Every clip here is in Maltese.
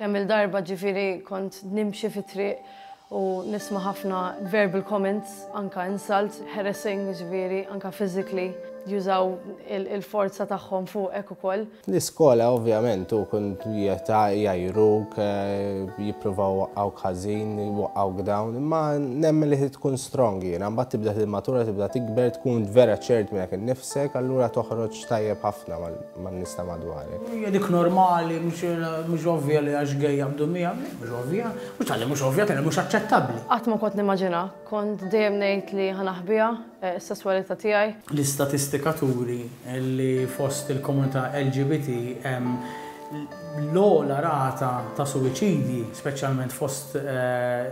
Kemm-il darba ġifieri kont nimxi fit-triq u nisma' ħafna verbal comments, anke insults, harassing ġifieri anke physically, jużaw il-forza tagħhom fuqek ukoll. Fl-iskola ovvjament u kont jgħajruk, jippruvaw iwaqqgħuk ħażin, iwaqqgħuk down, imma nemmen li trid tkun strong jiena, mbagħad tibda timmatura, tibda tikber, tkun vera ċert miegħek innifsek, allura toħroġ tajjeb ħafna. man-nies ta' madwarek. Hija dik normali, mhux ovvja li għax gay jaqbdu miegħek, le mhux ovvja, mhux talli mhux ovvja, kienet mhux aċċettabbli. Qatt ma kont nimmaġina, kont dejjem ngħid li ħa naħbiha, s-sesswalità tiegħi. L-istatistika turi li fost il-komunità LGBT hemm l-ogħla rata ta' suwiċidji, speċjalment fost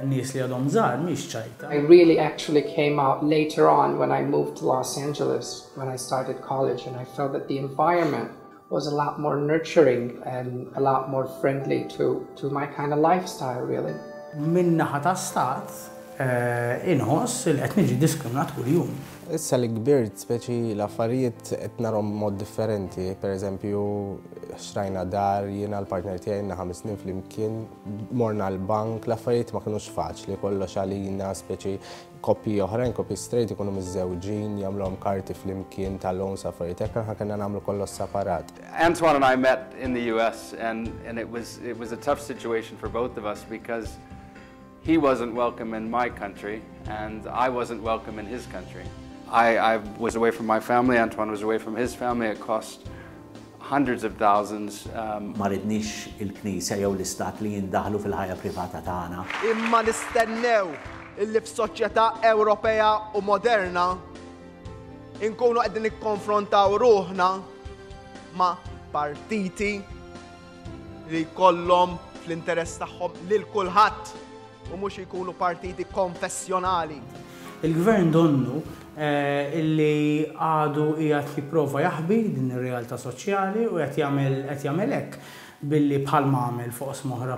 nies li għadhom żgħar, mhix ċajta. I really actually came out later on when I moved to Los Angeles. When I started college and I felt that the environment was a lot more nurturing and a lot more friendly to to my kind of lifestyle really. Minn naħa ta' stat eh, inħoss li qed niġi diskriminat kuljum. Issa li kbirt speċi l-affarijiet qed narhom mod differenti, pereżempju xtrajna dar jiena l-partner tiegħi na ħames snin flimkien, morna l-bank, l-affarijiet ma kinux faċli kollox għalina speċi Koppji oħrajn, koppji straight ikunu miżżewġin, jagħmluhom karti flimkien ta' loans affarijiet hekk aħna kellna nagħmlu kollox separat. Antoine and I met in the US and and it was it was a tough situation for both of us because he wasn't welcome in my country and I wasn't welcome in his country. I I was away from my family, Antoine was away from his family, it cost hundreds of thousands. Ma ridniex il-Knisja jew l-Istat li jindaħlu fil-ħajja privata tagħna. Imma nistennew illi f'soċjetà Ewropea u moderna inkunu qegħdin nikkonfrontaw ruħna ma' partiti li jkollhom fl-interess tagħhom lil kulħadd. u mhux ikunu partiti konfessjonali. Il-Gvern donnu li għadu qiegħed jipprova jaħbi din ir-realtà soċjali u qed jagħmel qed jagħmel hekk billi bħalma għamel f'oqsma oħra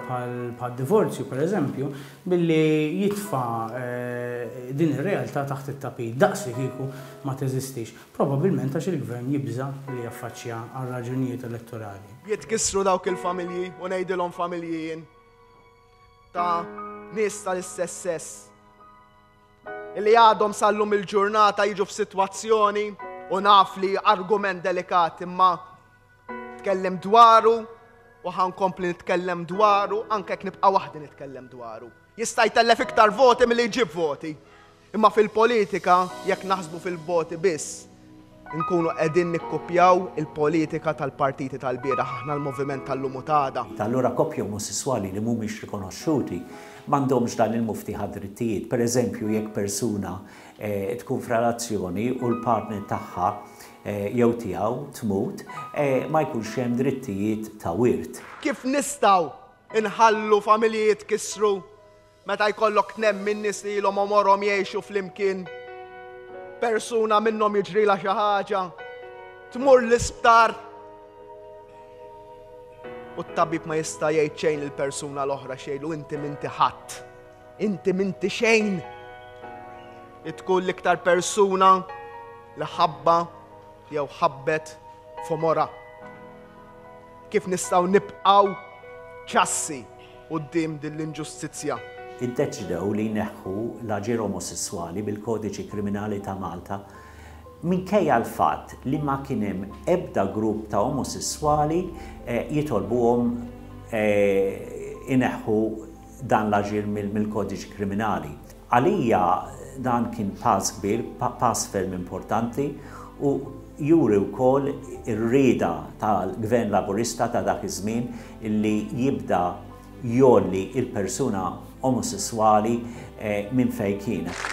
bħad-divorzju pereżempju, billi jitfa' din ir-realtà taħt it-tapit daqs li kieku ma teżistix, probabbilment għax il-Gvern jibża' li jaffaċċja għal raġunijiet elettorali. Jitkissru dawk il-familji u ngħidilhom familji jien. ta' nies tal-istess sess li għadhom sal-lum il-ġurnata jiġu f'sitwazzjoni u naf li argument delikat imma tkellimt dwaru u ħankompli nitkellem dwaru anke jekk nibqa' waħdi nitkellem dwaru. Jista' jtellef iktar voti milli jġib voti. Imma fil-politika, jekk naħsbu fil-voti biss, inkunu qegħdin nikkupjaw il-politika tal-partiti tal-bieraħ, aħna l-moviment tal-lum u t'għada. Allura koppji omosesswali li mhumiex rikonoxxuti m'għandhomx dan il-muftieħ għad-drittijiet. Per eżempju, jekk persuna tkun f'relazzjoni u l-partner tagħha jew tiegħu tmut, ma jkunx hemm drittijiet ta' wirt. Kif nistgħu nħallu familji jitkissru? Meta jkollok tnejn min-nies li ilhom għomorhom jgħixu flimkien, persuna minnhom jiġrilha xi ħaġa, tmur l-isptar u t-tabib ma jista' jgħid xejn lill-persuna l-oħra xejlu inti minti ħadd, inti minti xejn. Itkun l-iktar persuna li ħabba jew ħabbet f'omora. Kif nistgħu nibqgħu ċassi quddiem din l-inġustizzja. Iddeċidew li jneħħu l-aġir omosesswali mill-Kodiċi Kriminali ta' Malta minkejja l-fatt li ma kien hemm ebda grupp ta' omosesswali jitolbuhom ineħħu dan l-aġir mill-Kodiċi Kriminali. Għalija dan kien pass kbir, pass ferm importanti u juri wkoll ir-rieda tal-Gvern Laburista ta' dak iż-żmien li jibda jgħolli l-persuna omosesswali minn fejn kienet.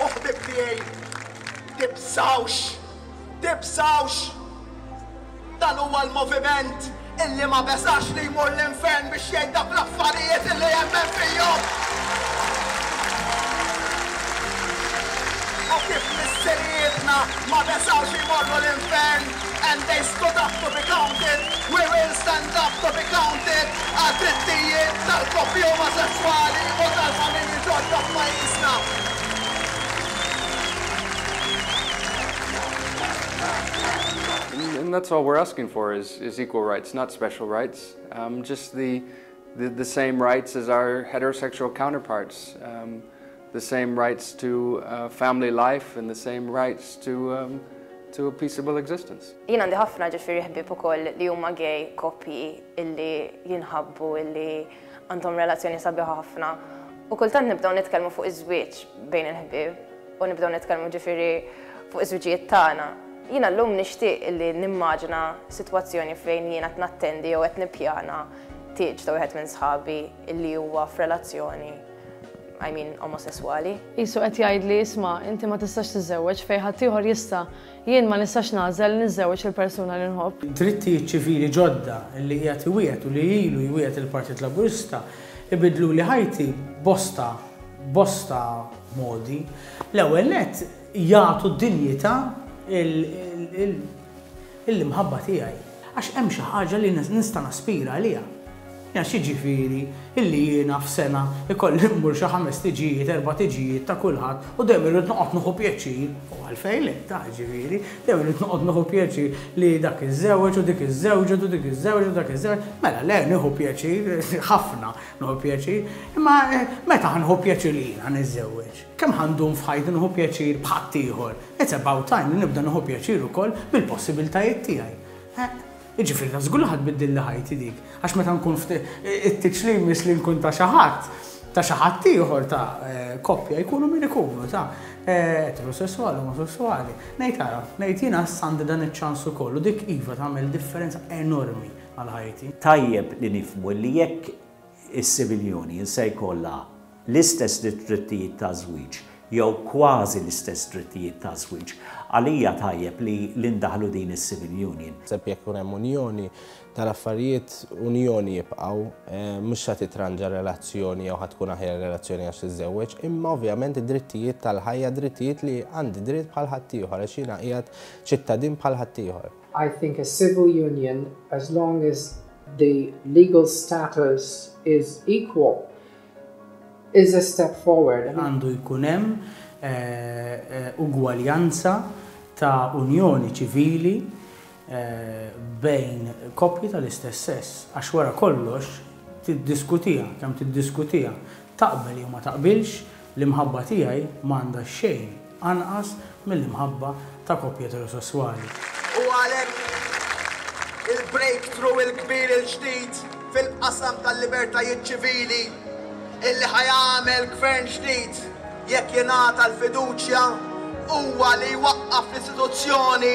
U ħbib tiegħi, tibżgħux! Tibżgħux! Dan huwa l-moviment illi ma beżax li jmur l-infern biex jgħid dawk l-affarijiet illi jemmen fihom! U kif missirijietna ma beżgħux li jmorru l-infern and they stood up to be counted, we will stand up to be counted għad-drittijiet tal-koppji omosesswali u tal-familji ġodda f'pajjiżna! That's all we're asking for is is equal rights, not special rights. Um, just the, the, the same rights as our heterosexual counterparts, um, the same rights to uh, family life and the same rights to um, to a peaceable existence. Jien għandi ħafna ġifiri ħbib ukoll li huma gay koppji illi jinħabbu illi Għandhom relazzjoni sabiħa ħafna u kultant nibdew nitkellmu fuq iż-żwieġ bejn il-ħbieb u nibdew nitkellmu ġifieri fuq iż-żwiġijiet tagħna. Jiena llum nixtieq li nimmaġina sitwazzjoni fejn jiena qed nattendi jew qed nippjana tieġ ta' wieħed minn sħabi li huwa f'relazzjoni, I mean omosesswali. Qisu qed jgħidli, isma', inti ma tistax tiżżewweġ fejn ħaddieħor jista'. Jien ma nistax nagħżel li niżżewweġ il-persuna li nħobb. Drittijiet ċivili ġodda li qiegħed iwiegħed u li ilu jwiegħed il-Partit Laburista jbiddluli ħajti b'bosta, bosta modi. L-ewwel nett, jagħtu dinjità lill-imħabba tiegħi. Għax hemm xi ħaġa li nista' naspira għaliha. Jaf x'jiġifieri illi jiena f'sena jkolli mmur xi ħames tiġijiet, erba' tiġijiet ta' kulħadd u dejjem irrid noqgħod nieħu pjaċir, u għalfejn le, taf x'jiġifieri, dejjem irrid noqgħod nieħu pjaċir li dak iżżewweġ u dik iżżewġet u dik iżżewġet u dak iżżewweġ, mela le, nieħu pjaċir, ħafna nieħu pjaċir, imma meta ħa nieħu pjaċir li jiena niżżewweġ? Kemm ħa ndum f'ħajti nieħu pjaċir b'ħaddieħor? It's about time li nibda nieħu pjaċir ukoll bil-possibiltajiet tiegħi. Eħ. Jiġifieri la żgur li ħa tbiddilli ħajti dik, għax meta nkun f'd, it-tieġ li jmiss li nkun ta' xi ħadd, ta' xi ħadd ieħor, ta', koppja jkunu min ikunu, ta', eterosesswali, omosesswali. Ngħid ara, ngħid jiena issa għandi dan iċ-ċans ukoll u dik iva tagħmel differenza enormi għal ħajti. Tajjeb li nifhmu li jekk is-Civil Union se jkollha l-istess drittijiet taż-żwieġ jew kważi l-istess drittijiet taż-żwieġ, għalija tajjeb li li ndaħħlu din is-civil union. Sepp jekk ikun hemm unjoni tal-affarijiet, unjoni jibqgħu, mhux ħa titranġa r-relazzjoni jew ħa tkun aħjar ir-relazzjoni għax tiżżewweġ, imma ovvjament id-drittijiet tal-ħajja, drittijiet li għandi dritt bħal ħaddieħor għax jiena qiegħed ċittadin bħal ħaddieħor. I think a civil union, as long as the legal status is equal, is a step forward. Għandu jkun hemm ugwaljanza ta' unjoni ċivili bejn koppji tal-istess sess, għax wara kollox tiddiskutiha kemm tiddiskutiha, taqbel jew ma taqbilx, l-imħabba tiegħi ma għandha xejn anqas mill-imħabba ta' koppja eterosesswali. U għalhekk, il-breakthrough il-kbir il-ġdid fil-qasam tal-libertajiet ċivili illi ħa jagħmel Gvern ġdid jekk jingħata l-fiduċja huwa li jwaqqaf l-istituzzjoni